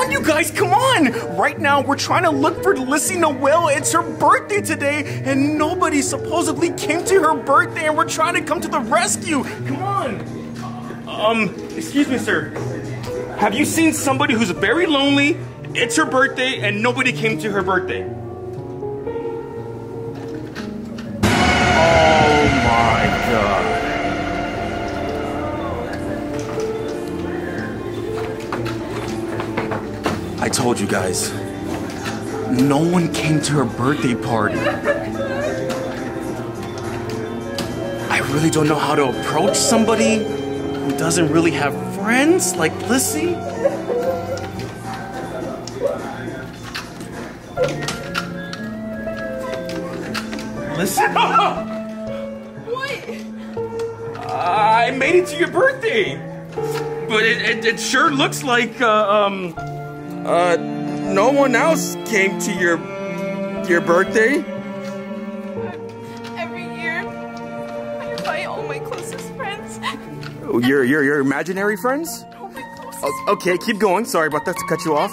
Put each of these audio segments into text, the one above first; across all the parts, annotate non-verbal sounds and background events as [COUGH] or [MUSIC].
on, you guys, come on! Right now, we're trying to look for Lyssy Noel. It's her birthday today, and nobody supposedly came to her birthday, and we're trying to come to the rescue. Come on. Um, excuse me, sir. Have you seen somebody who's very lonely? It's her birthday, and nobody came to her birthday. Oh my god. Told you guys. No one came to her birthday party. I really don't know how to approach somebody who doesn't really have friends like Lyssy. Listen. [LAUGHS] What? I made it to your birthday, but it, it, it sure looks like uh, um uh no one else came to your your birthday. Every year, I invite all my closest friends. Oh, Your your your imaginary friends? All my closest Oh, okay, keep going. Sorry about that to cut you off.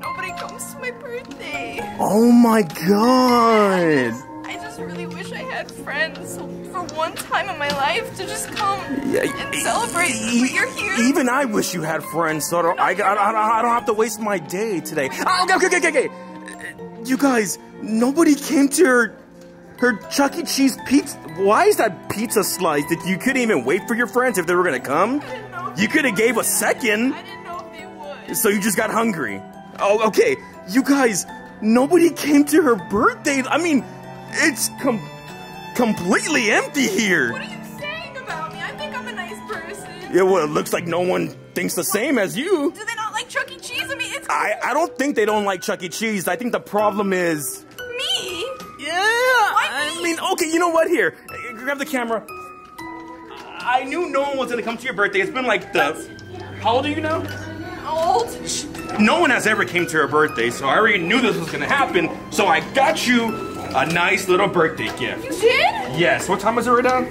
Nobody comes to my birthday. Oh my god. Time in my life to just come Yeah, and celebrate. e- you're here. Even I wish you had friends, so I don't, I, I, I, don't have to waste my day today. Ah, Okay, okay, okay, okay. You guys, nobody came to her, her Chuck E. Cheese pizza. Why is that pizza slice that you couldn't even wait for your friends if they were gonna come? I didn't know. You could have gave a second, I didn't know if they would. so you just got hungry. Oh, okay. You guys, nobody came to her birthday. I mean, it's com- completely empty here. What are you saying about me? I think I'm a nice person. Yeah, well, it looks like no one thinks the same as you. Do they not like Chuck E. Cheese? I mean, it's I, I don't think they don't like Chuck E. Cheese. I think the problem is. me. Yeah, I me? mean, okay, you know what? Here, grab the camera. I knew no one was gonna come to your birthday. It's been like the. How old are you now? Old. No one has ever came to her birthday, so I already knew this was gonna happen. So I got you a nice little birthday gift. You did? Yes. What time is it right now?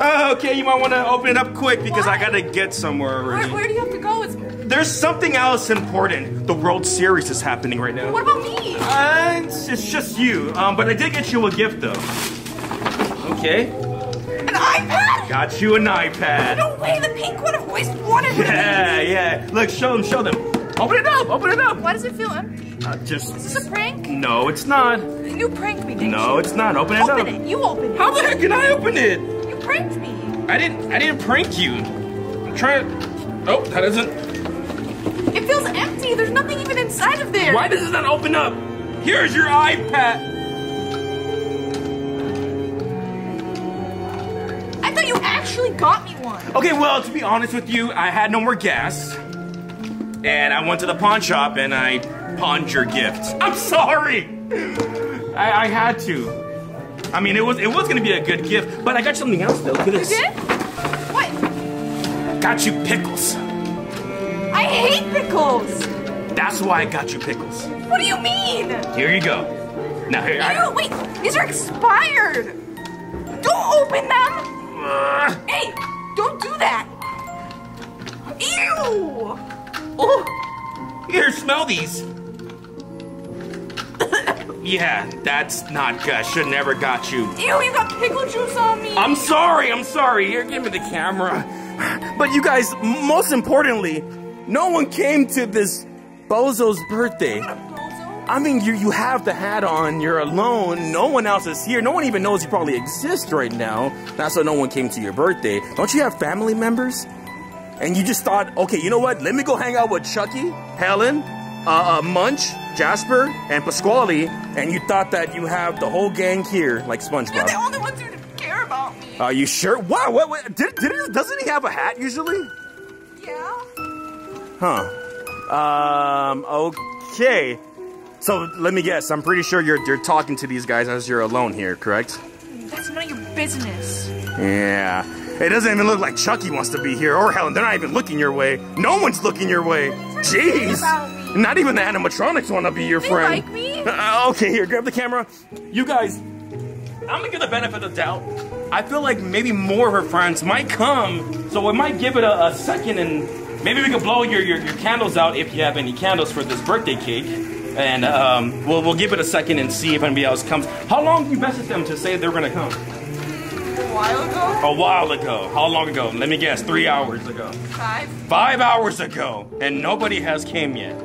Uh, okay, you might want to open it up quick because I gotta get somewhere Where, already. where do you have to go? It's, There's something else important. The World Series is happening right now. what about me? Uh, it's, it's just you. Um, but I did get you a gift though. Okay. An iPad? Got you an iPad. No way, the pink one. I've always wanted one. Yeah, yeah. Look, show them, show them. Open it up, open it up. Why does it feel empty? Uh, just. Is this a prank? No, it's not. You pranked me, didn't No, you? it's not. Open it Open up. it. You open it. How the heck can I open it? You pranked me. I didn't. I didn't prank you. I'm trying. Oh, that doesn't. It feels empty. There's nothing even inside of there. Why does it not open up? Here's your iPad. I thought you actually got me one. Okay, well, to be honest with you, I had no more gas. And I went to the pawn shop and I pawned your gift. I'm sorry. I, I had to. I mean, it was it was gonna be a good gift, but I got you something else though. Look at You this. did? What? Got you pickles. I hate pickles. That's why I got you pickles. What do you mean? Here you go. Now here. I, Ew, wait, these are expired. Don't open them. Ugh. Hey, don't do that. Ew. Oh, here, smell these. yeah, that's not good. I should never got you. ew, you got pickle juice on me. I'm sorry, I'm sorry. Here, give me the camera. But you guys, most importantly, no one came to this bozo's birthday. Bozo. I mean, you you have the hat on, you're alone, no one else is here, no one even knows you probably exist right now. That's why no one came to your birthday. Don't you have family members? And you just thought, okay, you know what? Let me go hang out with Chucky, Helen, uh, uh, Munch, Jasper, and Pasquale, and you thought that you have the whole gang here, like SpongeBob. You're the only ones who care about me. Are you sure? Wow, what, what, did, did he, doesn't he have a hat usually? yeah. Huh. Um, okay. So let me guess. I'm pretty sure you're you're talking to these guys as you're alone here, correct? That's none of your business. Yeah. It doesn't even look like Chucky wants to be here or Helen. They're not even looking your way. No one's looking your way. Jeez. Not even the animatronics want to be your They friend. like me. Uh, [LAUGHS] okay, here, grab the camera. You guys, I'm gonna give the benefit of the doubt. I feel like maybe more of her friends might come, so we might give it a, a second and maybe we could blow your, your, your candles out if you have any candles for this birthday cake. And um, we'll, we'll give it a second and see if anybody else comes. How long you message them to say they're gonna come? A while ago? A while ago. How long ago? Let me guess, three hours ago. Five. Five hours ago, and nobody has came yet.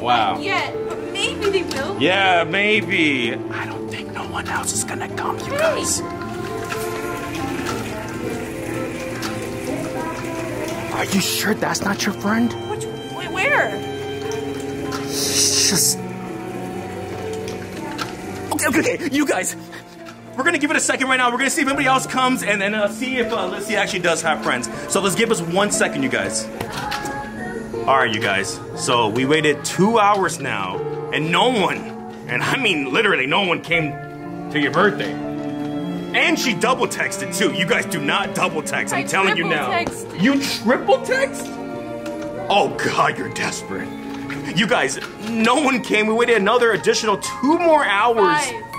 Wow. Yet, but maybe they will. Yeah, maybe. I don't think no one else is gonna come, you guys. Are you sure that's not your friend? Which, where? It's just. Okay, okay, okay. You guys, we're gonna give it a second right now. We're gonna see if anybody else comes, and then uh, see if uh, Lyssy actually does have friends. So let's give us one second, you guys. All right, you guys. So we waited two hours now, and no one, and I mean literally no one came to your birthday. And she double texted too. You guys do not double text. I'm I telling you now. texted. You triple text? Oh God, you're desperate. You guys, no one came. We waited another additional two more hours. Five.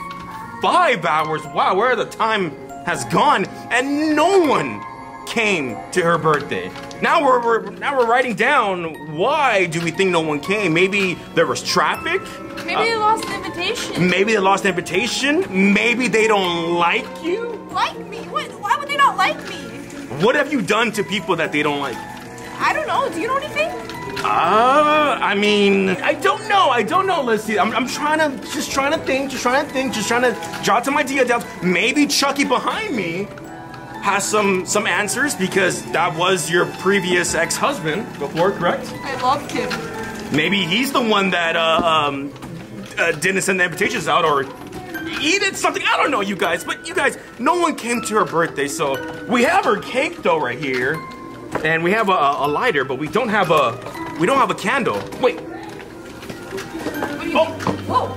Five hours. Wow, where the time has gone, and no one came to her birthday. Now we're, we're now we're writing down why do we think no one came? Maybe there was traffic. Maybe Uh, they lost the invitation. Maybe they lost the invitation. Maybe they don't like you. Like me? What? Why would they not like me? What have you done to people that they don't like? I don't know. Do you know anything? Uh, I mean, I don't know. I don't know, Lyssy. I'm, I'm trying to, just trying to think, just trying to think, just trying to jot some idea down. Maybe Chucky behind me has some some answers because that was your previous ex-husband before, correct? I loved him. Maybe he's the one that uh, um, uh, didn't send the invitations out, or he did something. I don't know, you guys. But you guys, no one came to her birthday, so we have her cake though right here, and we have a, a lighter, but we don't have a we don't have a candle. Wait. Are you Oh. Whoa.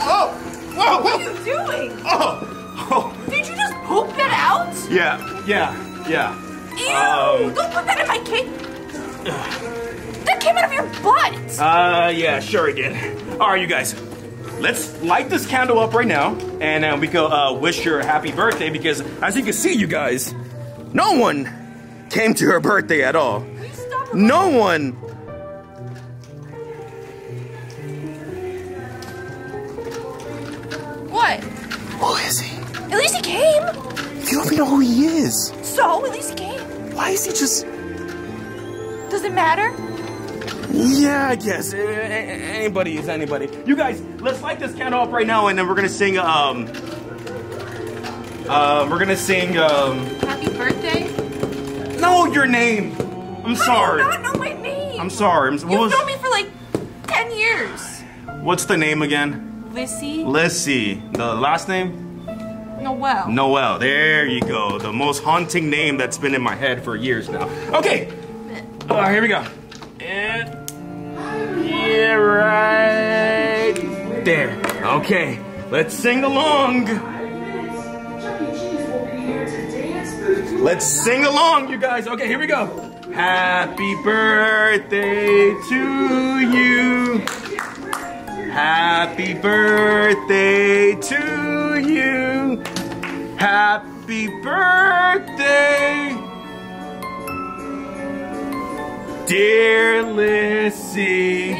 Whoa! Whoa! What are you doing? Oh! Oh! Did you just poop that out? Yeah, yeah, yeah. Ew! Um. Don't put that in my cake. That came out of your butt. Uh, yeah, sure it did. All right, you guys. Let's light this candle up right now, and uh, we go uh, wish her a happy birthday because, as you can see, you guys, no one came to her birthday at all. Will you stop? No one. What? Who is he? At least he came. You don't even know who he is. So, at least he came. Why is he just? Does it matter? Yeah, I guess. Anybody is anybody. You guys, let's light this candle up right now, and then we're gonna sing. Um. Uh, we're gonna sing. Um. Happy birthday. No, your name. I'm sorry. I do not know my name. I'm sorry. I'm, what You've was, known me for like 10 years. what's the name again? Lyssy? Lyssy. The last name? Noel. Noel. There you go. The most haunting name that's been in my head for years now. Okay. Uh, here we go. And yeah, right there. Okay. Let's sing along. Let's sing along, you guys. Okay, here we go. Happy birthday to you. Happy birthday to you. Happy birthday, dear Lyssy.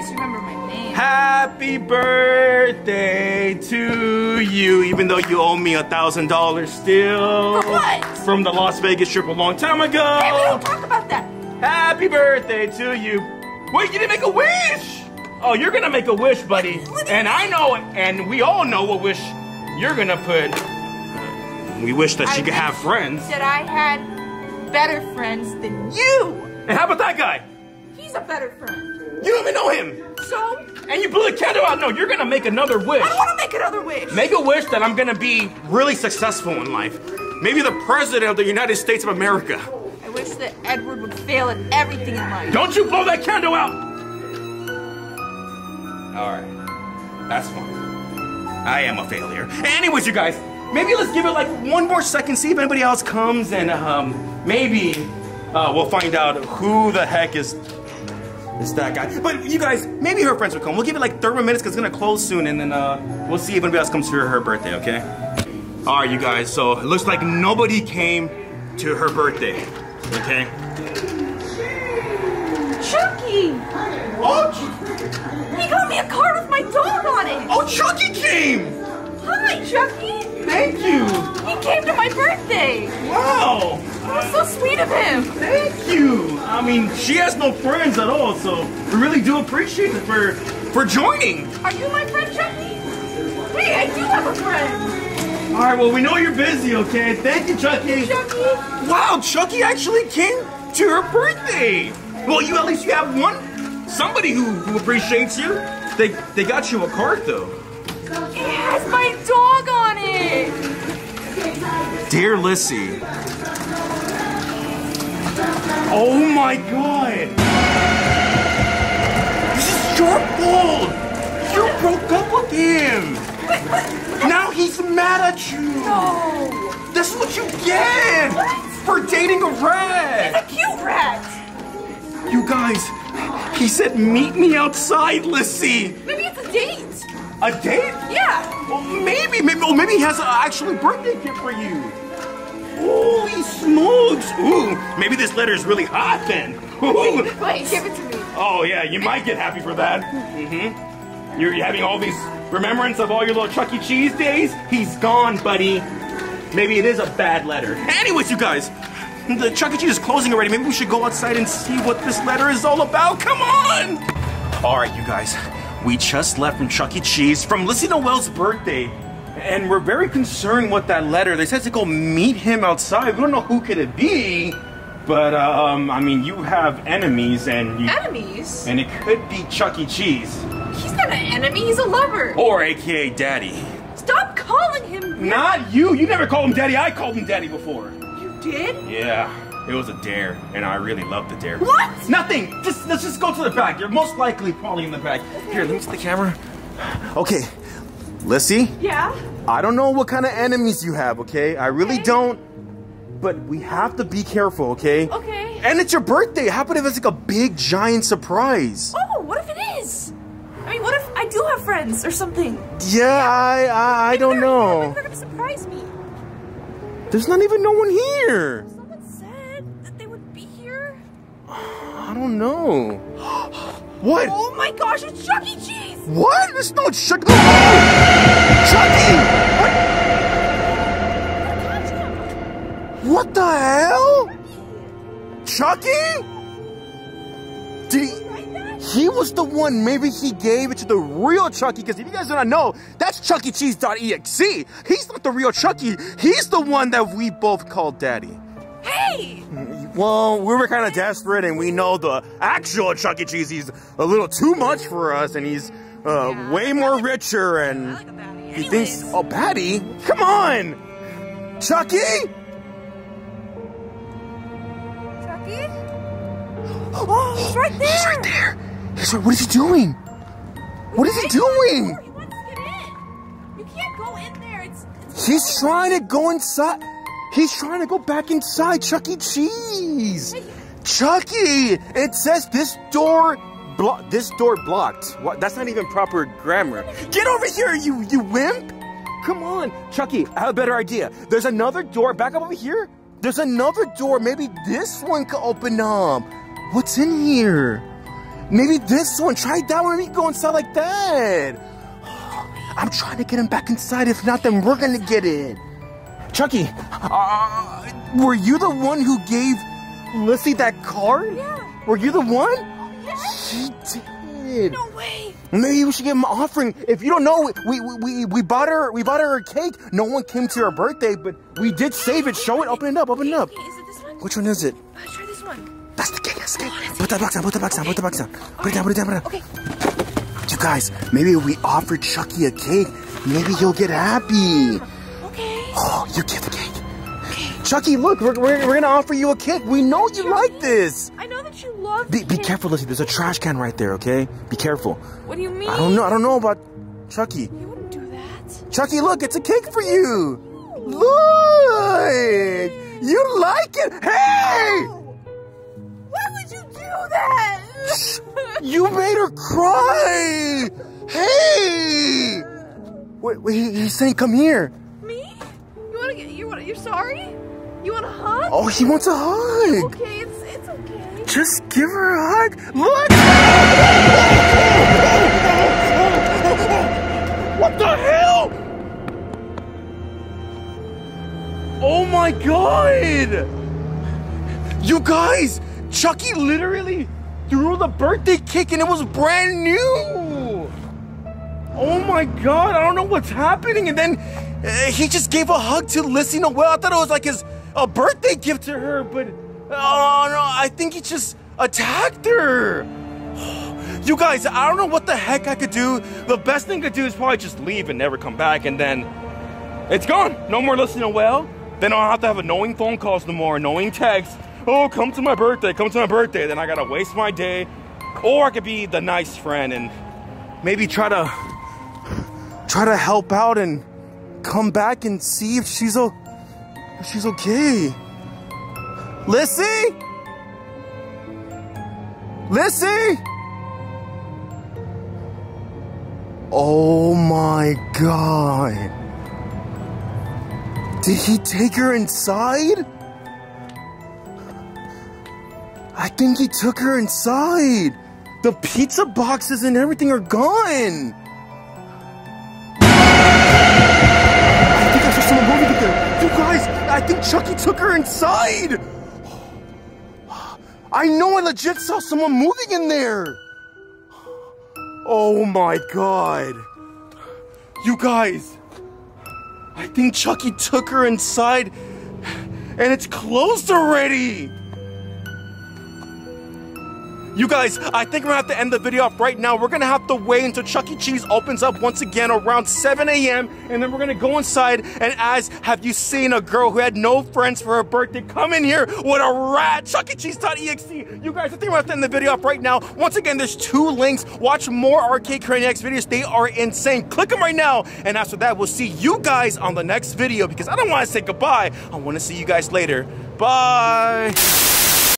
Happy birthday to you, even though you owe me a thousand dollars still. For what? From the Las Vegas trip a long time ago. Hey, we don't talk about that. Happy birthday to you. Wait, you didn't make a wish? Oh, you're gonna make a wish, buddy. What do you And I know, and we all know what wish you're gonna put. We wish that she I could have friends. That I had better friends than you. And how about that guy? He's a better friend. You don't even know him. So, And you blew the candle out. No, you're gonna make another wish. I don't want to make another wish. Make a wish that I'm gonna be really successful in life. Maybe the president of the United States of America. I wish that Edward would fail at everything in life. Don't you blow that candle out! Alright. That's fine. I am a failure. Anyways, you guys, maybe let's give it like one more second, see if anybody else comes, and um, maybe uh, we'll find out who the heck is is that guy. But you guys, maybe her friends will come. We'll give it like 30 minutes because it's gonna close soon, and then uh, we'll see if anybody else comes to her, birthday, okay? Alright, you guys, so it looks like nobody came to her birthday, okay? Chucky! Oh, He got me a card with my dog on it! oh, Chucky came! Hi, Chucky! Thank you! He came to my birthday! Wow! It was so sweet of him! Thank you! I mean, she has no friends at all, so we really do appreciate it for, for joining! Are you my friend, Chucky? Hey, I do have a friend! Alright, well, we know you're busy, okay? Thank you, Chucky! Chucky! Wow, Chucky actually came to her birthday! Well, you at least you have one somebody who, who appreciates you. They they got you a card though. It has my dog on it! Dear Lyssy. Oh my god! This is your fault! You broke up with him! Now he's mad at you! No! This is what you get! For dating a rat. A cute rat! You guys, he said meet me outside, Lyssy! Maybe it's a date! A date? Yeah! Well, maybe, maybe, well, maybe he has an actually birthday gift for you. Holy smokes! Ooh, maybe this letter is really hot then. Ooh. [LAUGHS] Wait, give it to me. Oh yeah, you might get happy for that. Mm-hmm. You're having all these remembrance of all your little Chuck E. Cheese days. He's gone, buddy. Maybe it is a bad letter. Anyways, you guys, the Chuck E. Cheese is closing already. Maybe we should go outside and see what this letter is all about. Come on! All right, you guys, we just left from Chuck E. Cheese from Lyssy Noel's birthday. And we're very concerned with that letter. They said to go meet him outside. We don't know who could it be, but uh, um, I mean, you have enemies, and you, Enemies? and it could be Chuck E. Cheese He's not an enemy, he's a lover! or AKA Daddy. Stop calling him Not you. You never called him Daddy. I called him Daddy before. You did? Yeah, it was a dare, and I really loved the dare. What? Nothing. Just let's just go to the back. You're most likely probably in the back. Here, let me see the camera. Okay, Lyssy. Yeah? I don't know what kind of enemies you have. Okay, I really Okay. don't. But we have to be careful. Okay. Okay. And it's your birthday. How about if it's like a big giant surprise? Oh, what if it is? I mean, what if I do have friends or something? Yeah, I I, I don't here, know. They're gonna surprise me. There's not even no one here. Someone said that they would be here. I don't know. [GASPS] what? Oh my gosh, it's Chuck E. Cheese! What? There's no Chuck. Oh! Chucky! What? What the hell? Chucky? Did he? He was the one. Maybe he gave it to the real Chucky. Because if you guys do not know, that's ChuckyCheese.exe. He's not the real Chucky. He's the one that we both called Daddy. Hey! Well, we were kind of desperate, and we know the actual Chuck E. Cheese. is a little too much for us, and he's uh, Yeah. way more richer, and he thinks, oh, Patty, come on, Chucky. Chucky? [GASPS] Oh, he's right there! He's right there. He's right. What is he doing? What is he doing? He wants to get in. You can't go in there. It's, it's He's trying to go inside. He's trying to go back inside Chuck E. Cheese. Chucky, it says this door blo- this door blocked. What? That's not even proper grammar. Get over here, you you wimp! Come on, Chucky. I have a better idea. There's another door. Back up over here. There's another door. Maybe this one could open up. What's in here? Maybe this one. Try that one. Maybe go inside like that. [SIGHS] I'm trying to get him back inside. If not, then we're gonna get it. Chucky, uh, were you the one who gave Lyssy that card? Yeah. Were you the one? Yes. He did. No way. Maybe we should give him an offering. If you don't know, we, we, we, we bought her we bought her a cake. No one came to her birthday, but we did save it. Show it. Open it up. Open it up. Okay, is it this one? Which one is it? Uh, try this one. That's the cake. That's the cake. Put that box down. Put that box down. Put the box down. Put it down. Put it down. Put it down. Okay. You guys, maybe if we offer Chucky a cake, maybe he'll get happy. Okay. Oh, you get the cake. Chucky, look, we're, we're, we're gonna offer you a cake. We know you like this. I know that you love Be, be careful, Lyssy. There's a trash can right there, okay? Be careful. What do you mean? I don't know. I don't know about Chucky. You wouldn't do that. Chucky, look, it's a cake for you. Look, you like it. Hey, Why would you do that? you made her cry. Hey, wait, wait. He's saying, "Come here." Me? You wanna get? You wanna? You're sorry? You want a hug? Oh, he wants a hug. Okay, it's it's okay. Just give her a hug. Look! What the hell? Oh my god! You guys, Chucky literally threw the birthday cake and it was brand new. Oh my god, I don't know what's happening. And then uh, he just gave a hug to Lyssy Noel. I thought it was like his a birthday gift to her, but oh no, I think he just attacked her. [GASPS] You guys, I don't know what the heck I could do. The best thing to do is probably just leave and never come back, and then it's gone. No more Lyssy well. Then I'll have to have annoying phone calls no more, annoying texts. Oh, come to my birthday, come to my birthday. Then I gotta waste my day. Or I could be the nice friend and maybe try to [SIGHS] try to help out and come back and see if she's if she's okay. Lyssy? Lyssy? Oh my god. Did he take her inside? I think he took her inside. The pizza boxes and everything are gone. Chucky took her inside. I know I legit saw someone moving in there. Oh my god. You guys, I think Chucky took her inside and it's closed already. You guys, I think we're gonna have to end the video off right now. We're gonna have to wait until Chuck E. Cheese opens up once again around 7 a.m. And then we're gonna go inside and ask, have you seen a girl who had no friends for her birthday come in here with a rat? Chuck E. Cheese.exe. You guys, I think we're gonna have to end the video off right now. Once again, there's two links. Watch more Arcade Craniacs videos. They are insane. Click them right now. And after that, we'll see you guys on the next video because I don't wanna say goodbye. I wanna see you guys later. Bye.